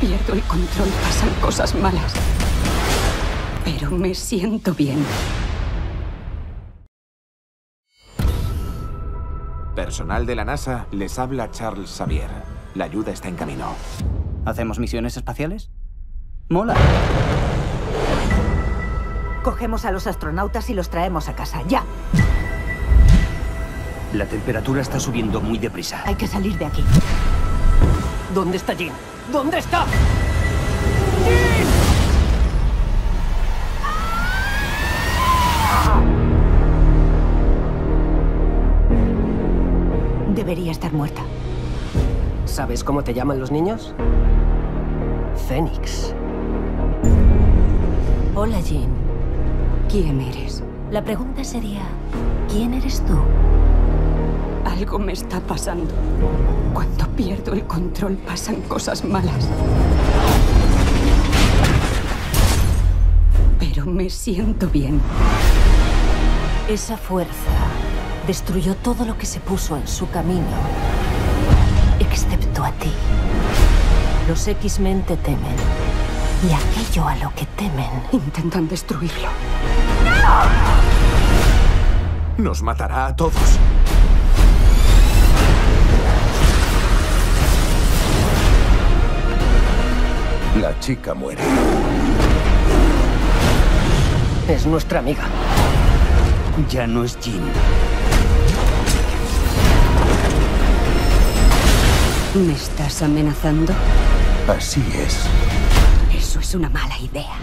pierdo el control pasan cosas malas. Pero me siento bien. Personal de la NASA, les habla Charles Xavier. La ayuda está en camino. ¿Hacemos misiones espaciales? Mola. Cogemos a los astronautas y los traemos a casa. ¡Ya! La temperatura está subiendo muy deprisa. Hay que salir de aquí. ¿Dónde está Jim? ¿Dónde está? Debería estar muerta. ¿Sabes cómo te llaman los niños? Fénix. Hola, Jean. ¿Quién eres? La pregunta sería, ¿quién eres tú? Algo me está pasando. Cuando pierdo el control pasan cosas malas. Pero me siento bien. Esa fuerza destruyó todo lo que se puso en su camino, excepto a ti. Los X-Men te temen. Y aquello a lo que temen. Intentan destruirlo. Nos matará a todos. La chica muere. Es nuestra amiga. Ya no es Jean. ¿Me estás amenazando? Así es. Eso es una mala idea.